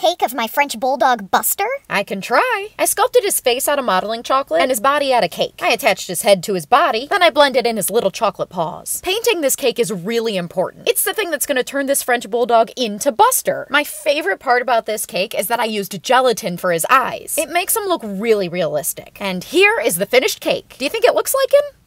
cake of my French bulldog Buster? I can try. I sculpted his face out of modeling chocolate and his body out of cake. I attached his head to his body, then I blended in his little chocolate paws. Painting this cake is really important. It's the thing that's gonna turn this French bulldog into Buster. My favorite part about this cake is that I used gelatin for his eyes. It makes him look really realistic. And here is the finished cake. Do you think it looks like him?